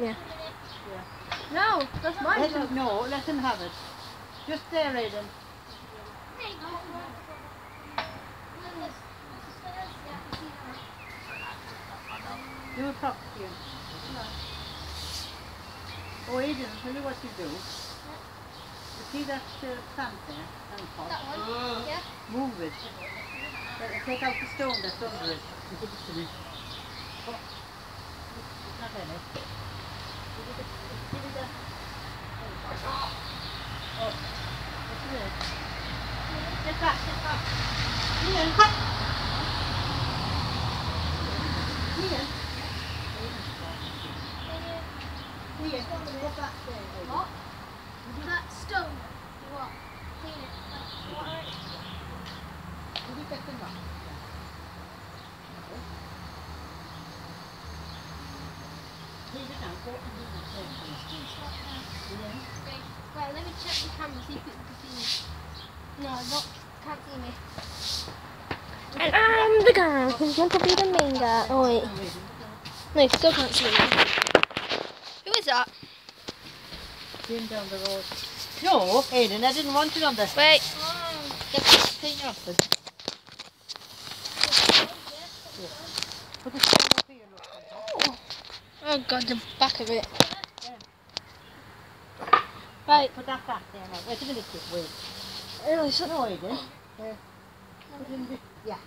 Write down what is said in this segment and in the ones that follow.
Yeah. Yeah. No, that's mine. Let him, no, let him have it. Just there, Aiden. Do it properly. Oh, Aiden, I'll tell you what you do. You see that uh, plant there? Plant pot? That one? Yeah. Move it. Uh, Take out the stone that's under it give it to me. Oh. It's not in it. Stone. What? Clean it. You? Leave it now. Go and do that there, please. Ian. Okay. Right, let me check the camera, see if people can see me. No, not, can't see me. And I'm the girl who's going to be the main guy. Oh wait, no, you still can't see me. Who is that? Came down the road. No, Aiden, I didn't want it on this. Wait. Get the thing off it. Put the thing up here, look. Oh god, the back of it. Right. Put that back there now. Wait a minute, kid, wait. Really, so, No, Aiden. There. Put in the, yeah.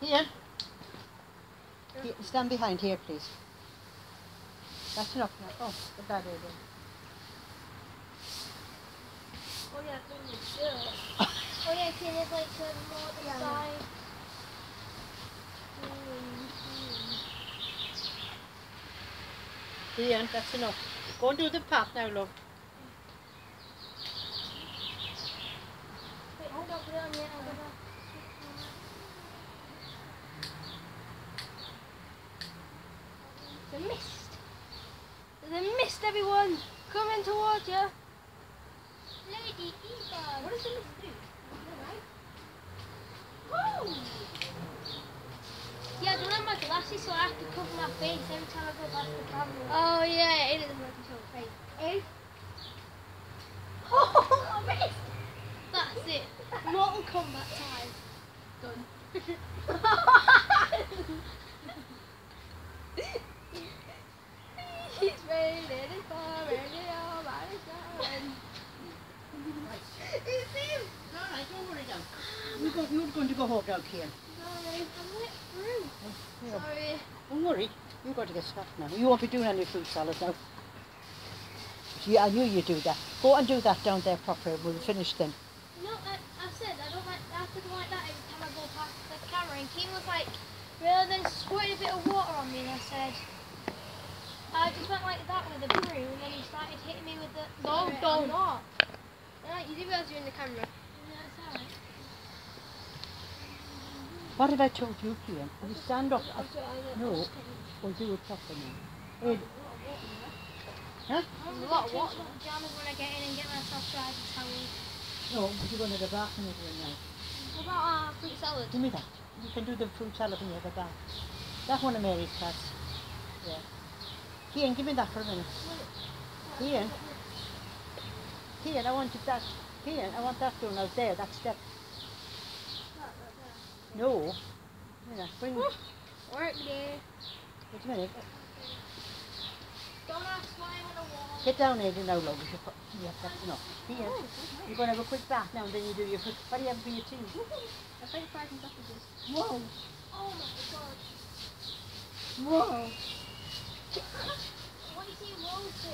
Here. Here, Stand behind here, please. That's enough now. Oh, the bad Aiden. Oh yeah, clean it. Sure. oh yeah, can it like um, more the Ian, that's enough. Go and do the path now, love. Wait, hold on, put it on yet. I'll go back. The mist. there's a mist, everyone. Coming towards you. Lady Eva. What does the mist do? Woo! Yeah, I don't have my glasses, so I have to cover my face every time I go past the camera. Oh yeah, it is working so face. Eh? Oh, I missed! That's it. Mortal Kombat time. Done. It's raining, it's pouring, you know, but it's him! Alright, don't worry now. You're going to go home now, Kian. Sorry, I'm lit through. Yeah. Sorry. Don't worry. You've got to get stuffed now. You won't be doing any fruit salad now. See, I knew you'd do that. Go and do that down there proper. We'll finish then. No, I, I said I don't like I have to go like that every time I go past the camera. And Keen was like, really? Then squirted a bit of water on me, and I said, I just went like that with the broom, and then he started hitting me with the. No, I'm don't. not. Alright, you do realize you're in the camera. Yeah, it's alright. What have I told you, Kian? You stand up. I, no, we'll do it proper now. Ed, huh? A of water. Pajamas when I get in and get myself dried and towels. No, you're going to the bath and everything now. What about our fruit salad? Give me that. You can do the fruit salad when you have a bath. That one of Mary's cats. Yeah. Kian, give me that for a minute. Kian. Kian, I want you that. Kian, I want that done out there. That step. No. Yeah, bring it. Work there. Wait a minute. Don't ask why I'm on a wall. Get down there now, love. You put- Yeah, that's enough. Kian, you're going to have a quick bath now and then you do your foot. What do you have for your tea? I think sausages. Whoa. Oh my god. Whoa. What do you see do?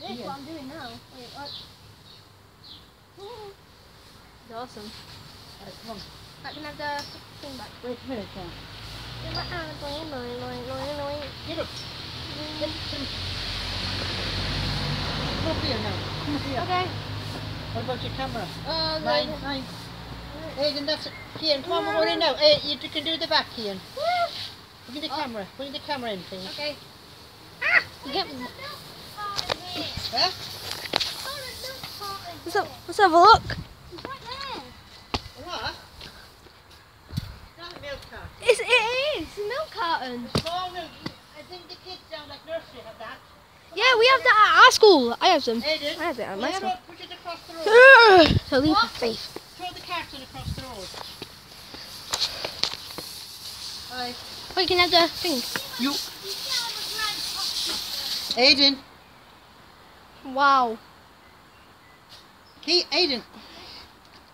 This Yeah. what I'm doing now. Wait, what? It's awesome. Right, come on. I can have the thing back. Wait a minute now. Get Get up. Get some. Come up here now. Come up here. Okay. What about your camera? Uh, Mine, the, mine. Aidan, that's it. Kian, come on, we're in now. Hey, you can do the back, Kian. Bring the camera. Bring the camera in, please. okay. Get, There's a milk part in here. Huh? Oh, there's milk part in let's, have, let's have a look. It's right there. What? Not a milk carton. It's, it is. A milk carton. Small milk. A think the kids down at nursery have that. Yeah, we have that at our school. I have some. I have it at my school. push it across the road. So leave her face. Throw the carton across the road. Hi. Oh, you can have the thing. You. Aiden. Wow. Hey, Aiden.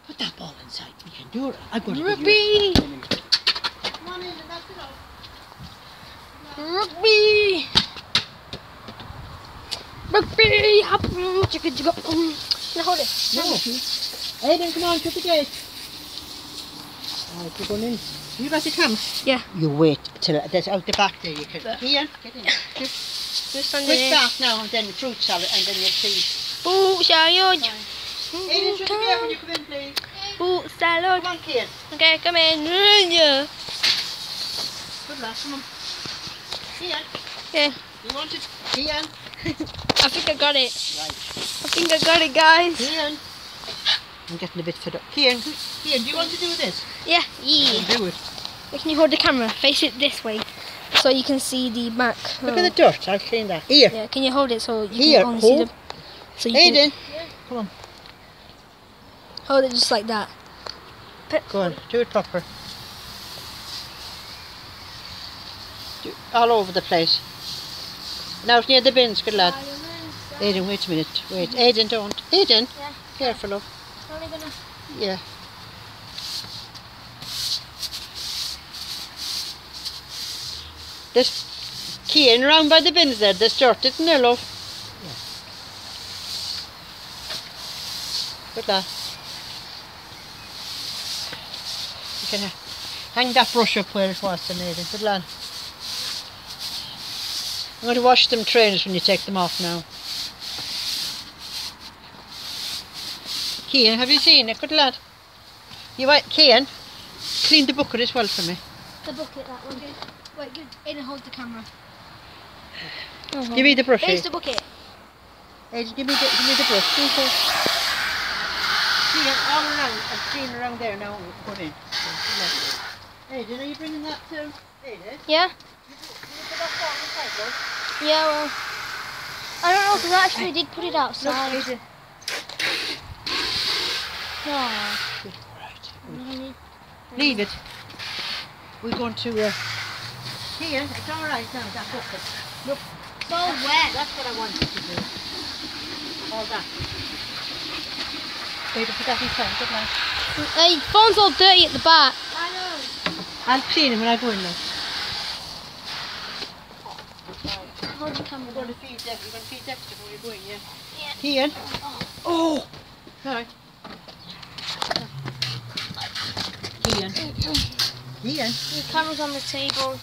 Put that ball inside. We can do it. I'm going to Rugby. Rugby. Rugby. Hop. Chicka chicka. mm. Now hold it. No. Aiden, come on, shut the gate. Alright, you're going in. You got your camera? Yeah. You wait till that's out the back there. You can. Ian, get in. Just Quick there. back now and then fruit salad and then you'll see. Fruit salad. Aiden, shut the gate when you come in, please. Fruit salad. Come on, Kian. Okay, come in. Yeah. Good luck, come on. Ian. You want it? Ian. I think I got it. Right. I think I got it, guys. Ian. I'm getting a bit fed up. Kian, Kian, do you want to do this? Yeah. Yeah. Do it. Can you hold the camera? Face it this way, so you can see the back. Look at the dirt. I'll clean that. Here. Yeah. Can you hold it so you Here, can only see hold. the. So you can Aiden. Come on. hold it just like that. Go on. Do it proper. Do, all over the place. Now it's near the bins. Good lad. Aiden, wait a minute. Wait. Aiden, don't. Aiden. Yeah. Careful, love. Yeah. There's keying round by the bins there. There's dirt, isn't there, love? Yeah. Good lad. You can hang that brush up where it was, then, Aidan. Good lad. I'm going to wash them trainers when you take them off now. Kian, have you seen it? Good lad. You want Kian? Clean the bucket as well for me. the bucket that one. Wait, give and hold the camera. Give me the brush. Face eh? the bucket. Aidan, give me the give me the brush. Kian, all around and clean around there now. Put in. Aidan, are you bringing that to Aidan? Yeah. You put that down the side, love. Yeah. Well, I don't know because I actually did put it outside. No. Right. Leave it. We're going to. Uh, Kian, it's all right now. That bucket. Look, So wet. that's what I wanted to do. All that. Aidan, put that inside. Good. Uh, your phone's all dirty at the back. I know. I'll clean it when I go in now. Hold. We're going to feed Dex. You're going to feed Dex before you go in, yeah? Yeah. Ian? Oh! No. Ian? Ian? The camera's on the table.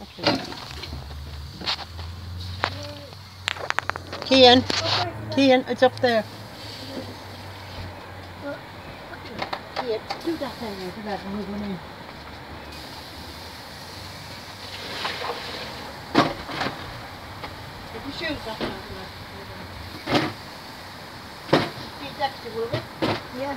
Okay. Kian, Kian, it's up there. Kian, do that thing do that when we're going in. Get your shoes off now, come on. Feed Dexter, will we? Yeah.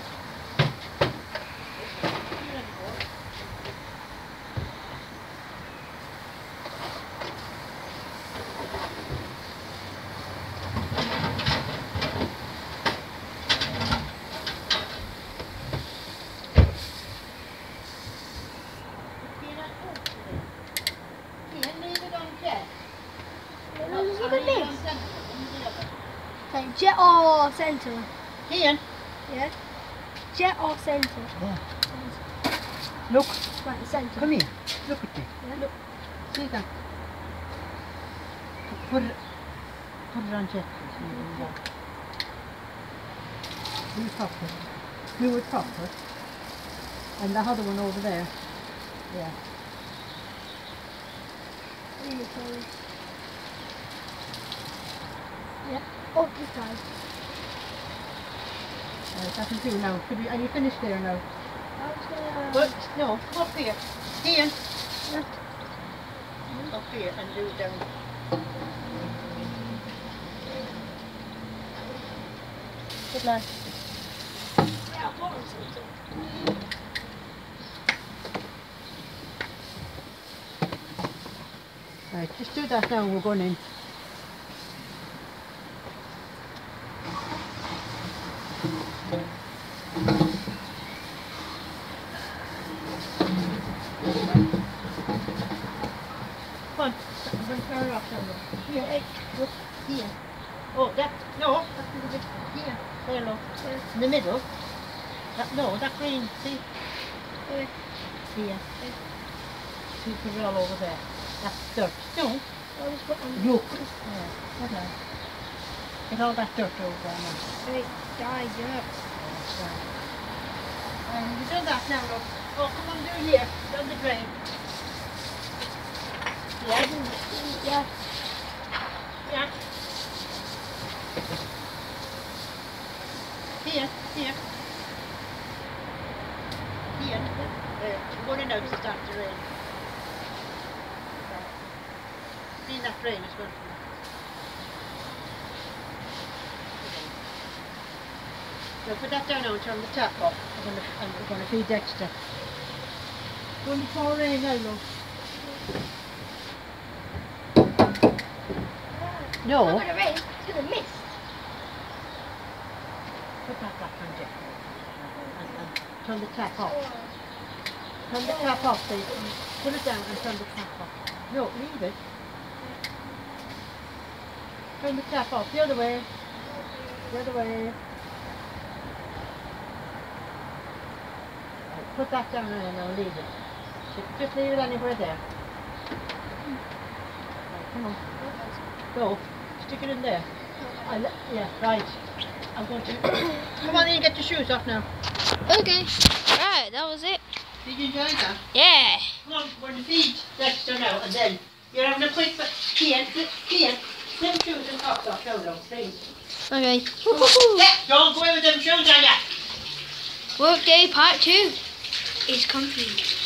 Kian, leave it on jet. Look at this. Okay, jet or centre? Here? Yeah. Jet or centre? look, Right, centre. come here. Look at me. Yeah. Look. See that? Put it, put it on jet. Do it proper. Do it proper. And the other one over there. Yeah. Yeah. Oh, this side. Right, that'll do now. Should we, are you finished there now? But um, no, come up here. Ian. Up here and do it down. Good lad. Right, just do that now. We're going in. Come on, I'm going to turn it off now. look. Here, hey, look, here. Oh, that, no, that's a little bit here. There, look. In the middle. That, no, that green, see? Where? Here. See, put it all over there. That's dirt. No, I'll just put on Look. Yeah, hold on. Get all that dirt over there now. Wait, guys, you're not. Um, you do that now, look. Oh, come on, do here. Down the drain. Yeah, Yeah. Here, here. Here. There. You're going out to start to rain. See that rain is going to So put that down and turn the tap off. I'm going to, I'm going to feed Dexter. Going to pour rain now, look. It's No. not gonna rain, it's gonna mist. Put that back on Dick. And, and turn the tap off. Turn the tap off, please. Put it down and turn the tap off. No, leave it. Turn the tap off. The other way. The other way. Put that down and I'll leave it. Just- Just leave it anywhere there. Right, come on. Go. Stick it in there. I yeah, right. I'm going to. come on in and get your shoes off now. Okay. Right, that was it. Did you enjoy that? Yeah. Come on, we're going to feed Dexter now, and then you're having a quick. Kian, Kian, them shoes and socks off, show them, please. Okay. Yeah, don't go away with them shoes on ya. Workday part two is complete.